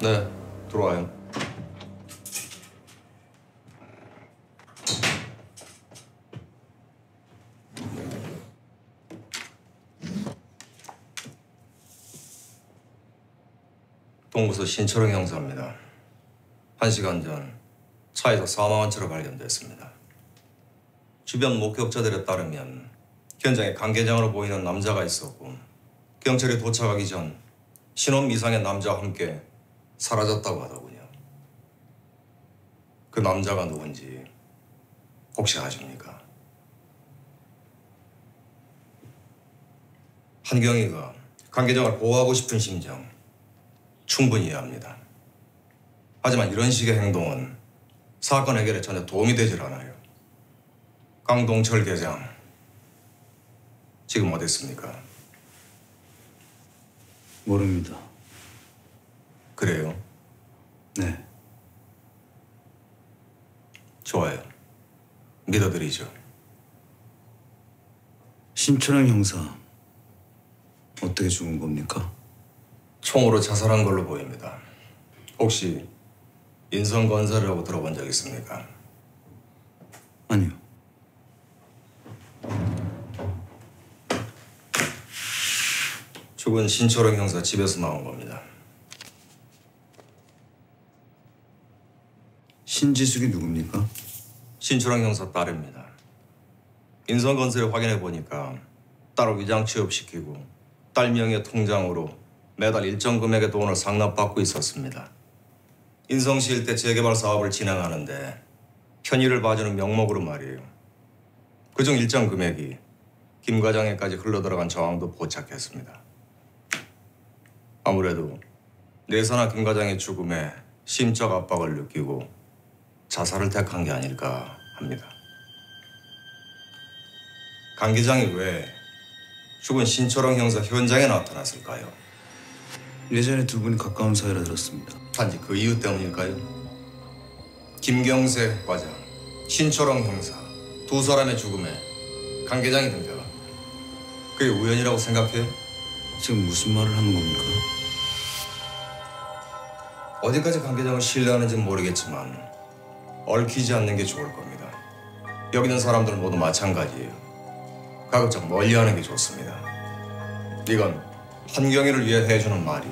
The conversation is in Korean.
네, 들어와요. 동부서 신철영 형사입니다. 한 시간 전 차에서 사망한 채로 발견됐습니다. 주변 목격자들에 따르면 현장에 관계장으로 보이는 남자가 있었고 경찰이 도착하기 전 신혼 미상의 남자와 함께 사라졌다고 하더군요. 그 남자가 누군지 혹시 아십니까? 한경이가 관계장을 보호하고 싶은 심정 충분히 이해합니다. 하지만 이런 식의 행동은 사건 해결에 전혀 도움이 되질 않아요. 강동철 계장 지금 어디 있습니까? 모릅니다. 그래요? 네. 좋아요. 믿어드리죠. 신철영 형사 어떻게 죽은 겁니까? 총으로 자살한 걸로 보입니다. 혹시 인성건설이라고 들어본 적 있습니까? 아니요. 죽은 신철영 형사 집에서 나온 겁니다. 신지숙이 누굽니까? 신철영 형사 딸입니다. 인성건설에 확인해 보니까 따로 위장 취업시키고 딸 명의 통장으로 매달 일정 금액의 돈을 상납받고 있었습니다. 인성시 일대 재개발 사업을 진행하는데 편의를 봐주는 명목으로 말이에요. 그중 일정 금액이 김 과장에까지 흘러들어간 정황도 포착했습니다. 아무래도 내사나 김 과장의 죽음에 심적 압박을 느끼고 자살을 택한 게 아닐까 합니다. 강 기장이 왜 죽은 신철영 형사 현장에 나타났을까요? 예전에 두 분이 가까운 사이라 들었습니다. 단지 그 이유 때문일까요? 김경세 과장, 신철영 형사 두 사람의 죽음에 강 계장이 등장합니다. 그게 우연이라고 생각해요? 지금 무슨 말을 하는 겁니까? 어디까지 강 계장을 신뢰하는지 는 모르겠지만 얽히지 않는 게 좋을 겁니다. 여기 있는 사람들은 모두 마찬가지예요. 가급적 멀리하는 게 좋습니다. 이건 한경이를 위해 해주는 말이